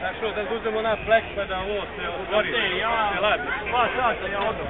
Znaš da uzmemo na flex pa da ovo se otvori. Ja, ladi. dva sata ja odam.